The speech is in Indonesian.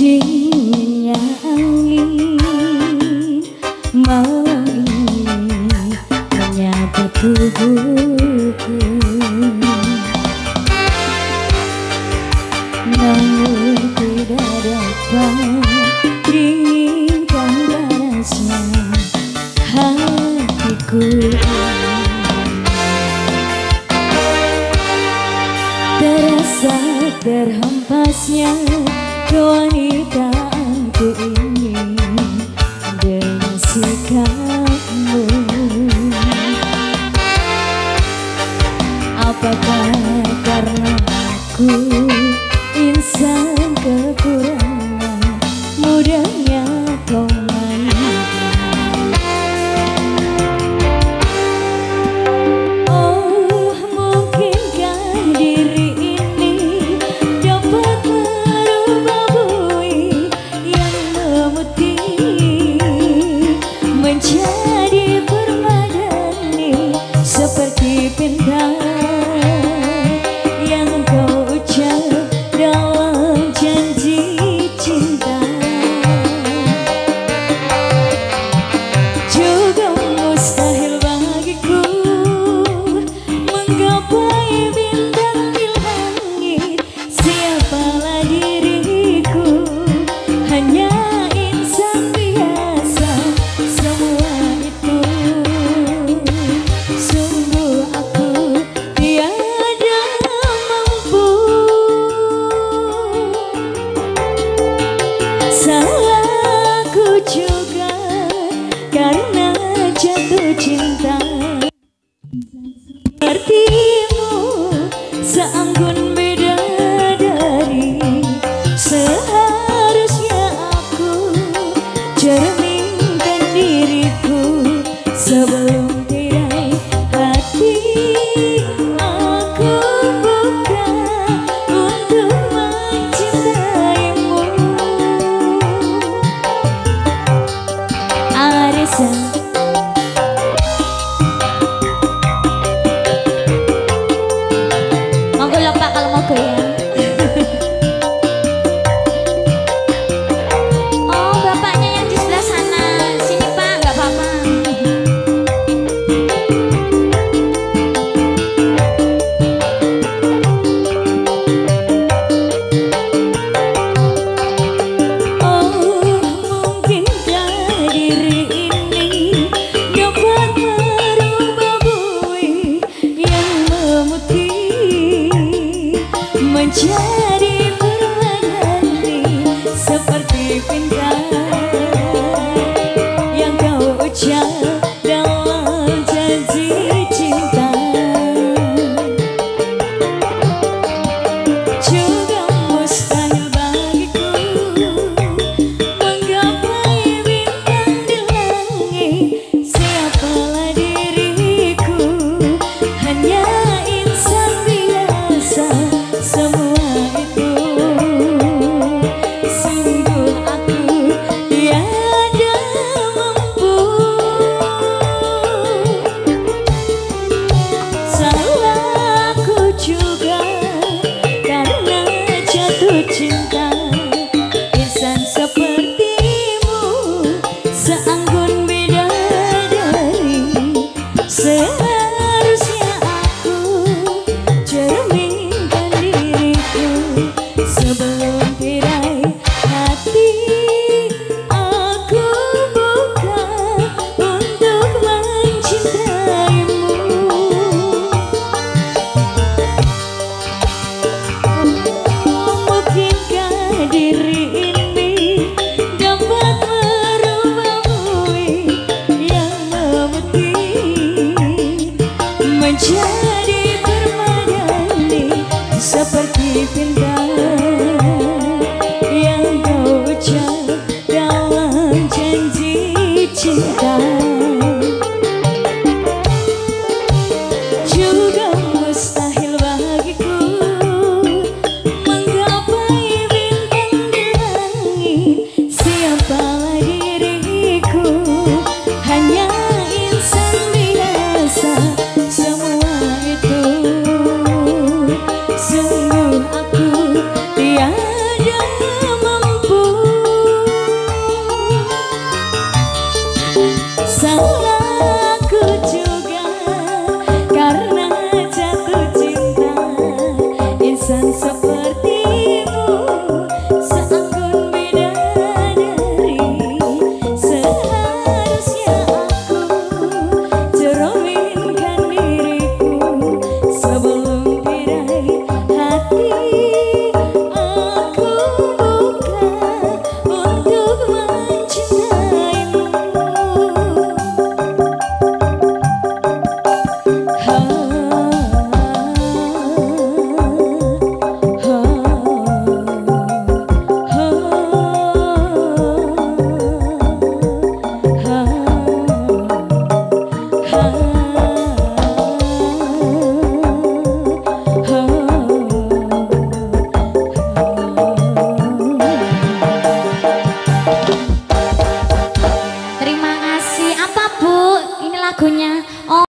dinginnya angin Mengingin tubuhku Namun tidak dapat dinginkan panasnya hatiku Terasa terhempasnya You. cermin Yeah.